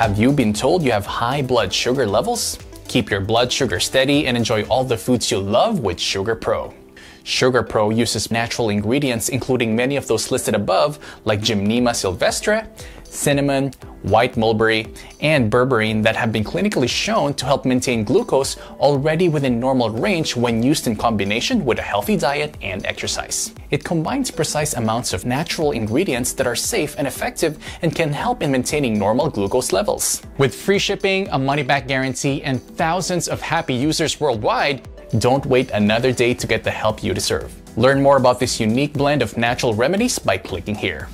Have you been told you have high blood sugar levels? Keep your blood sugar steady and enjoy all the foods you love with Sugar Pro. Sugar Pro uses natural ingredients including many of those listed above like Gymnema sylvestre, cinnamon, white mulberry, and berberine that have been clinically shown to help maintain glucose already within normal range when used in combination with a healthy diet and exercise. It combines precise amounts of natural ingredients that are safe and effective and can help in maintaining normal glucose levels. With free shipping, a money back guarantee, and thousands of happy users worldwide, don't wait another day to get the help you deserve. Learn more about this unique blend of natural remedies by clicking here.